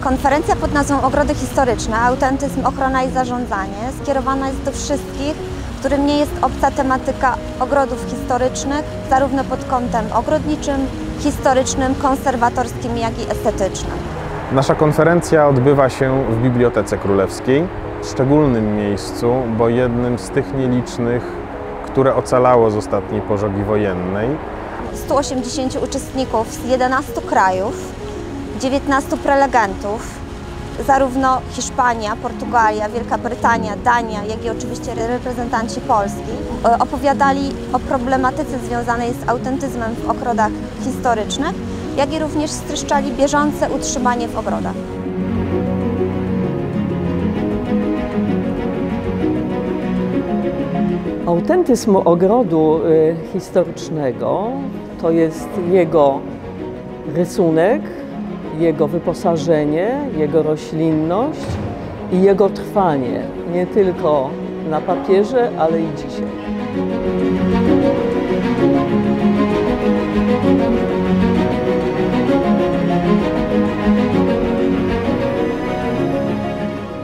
Konferencja pod nazwą Ogrody Historyczne, Autentyzm, Ochrona i Zarządzanie skierowana jest do wszystkich, którym nie jest obca tematyka ogrodów historycznych, zarówno pod kątem ogrodniczym, historycznym, konserwatorskim, jak i estetycznym. Nasza konferencja odbywa się w Bibliotece Królewskiej, szczególnym miejscu, bo jednym z tych nielicznych, które ocalało z ostatniej pożogi wojennej. 180 uczestników z 11 krajów, 19 prelegentów, zarówno Hiszpania, Portugalia, Wielka Brytania, Dania, jak i oczywiście reprezentanci Polski, e, opowiadali o problematyce związanej z autentyzmem w ogrodach historycznych, jak i również streszczali bieżące utrzymanie w ogrodach. Autentyzm ogrodu y, historycznego to jest jego rysunek, jego wyposażenie, jego roślinność i jego trwanie, nie tylko na papierze, ale i dzisiaj.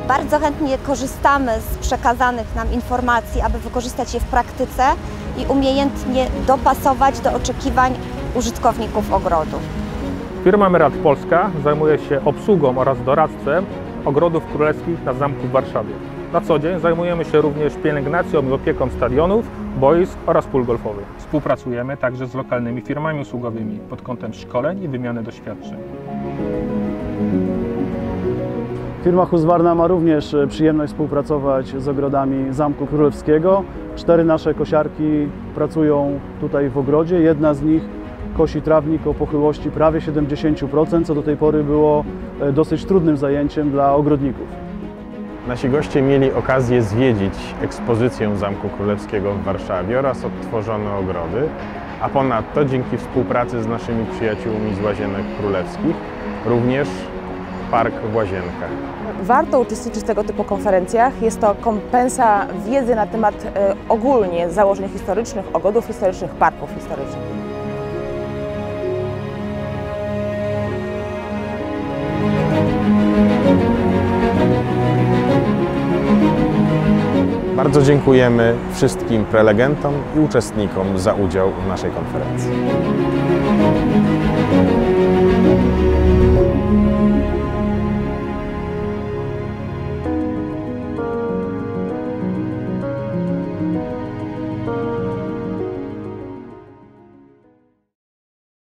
Bardzo chętnie korzystamy z przekazanych nam informacji, aby wykorzystać je w praktyce i umiejętnie dopasować do oczekiwań użytkowników ogrodu. Firma Merat Polska zajmuje się obsługą oraz doradztwem ogrodów królewskich na zamku w Warszawie. Na co dzień zajmujemy się również pielęgnacją i opieką stadionów, boisk oraz pól golfowych. Współpracujemy także z lokalnymi firmami usługowymi pod kątem szkoleń i wymiany doświadczeń. Firma Husqvarna ma również e, przyjemność współpracować z ogrodami Zamku Królewskiego. Cztery nasze kosiarki pracują tutaj w ogrodzie. Jedna z nich kosi trawnik o pochyłości prawie 70%, co do tej pory było e, dosyć trudnym zajęciem dla ogrodników. Nasi goście mieli okazję zwiedzić ekspozycję Zamku Królewskiego w Warszawie oraz odtworzone ogrody, a ponadto dzięki współpracy z naszymi przyjaciółmi z Łazienek Królewskich również Park w Łazienkach. Warto uczestniczyć w tego typu konferencjach. Jest to kompensa wiedzy na temat e, ogólnie założeń historycznych, ogrodów historycznych, parków historycznych. Bardzo dziękujemy wszystkim prelegentom i uczestnikom za udział w naszej konferencji.